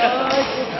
Oh, Thank you.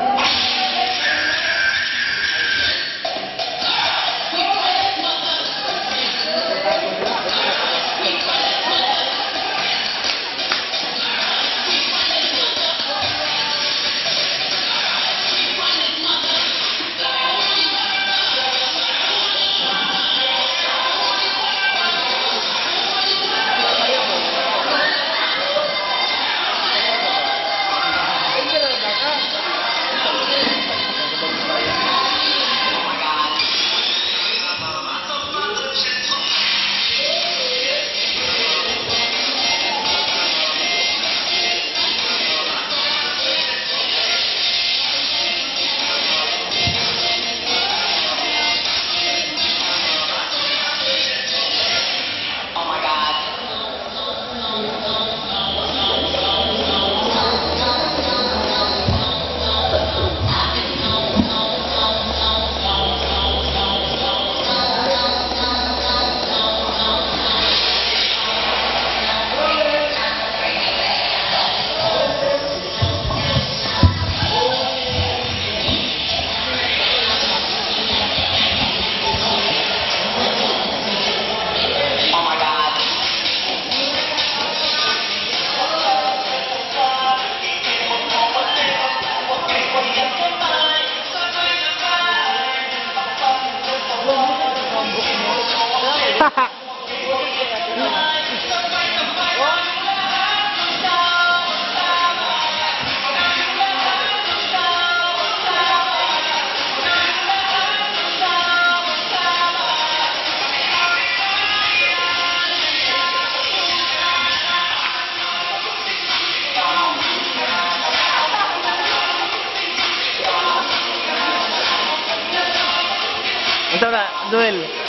Entonces, duel.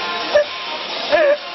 Yeah.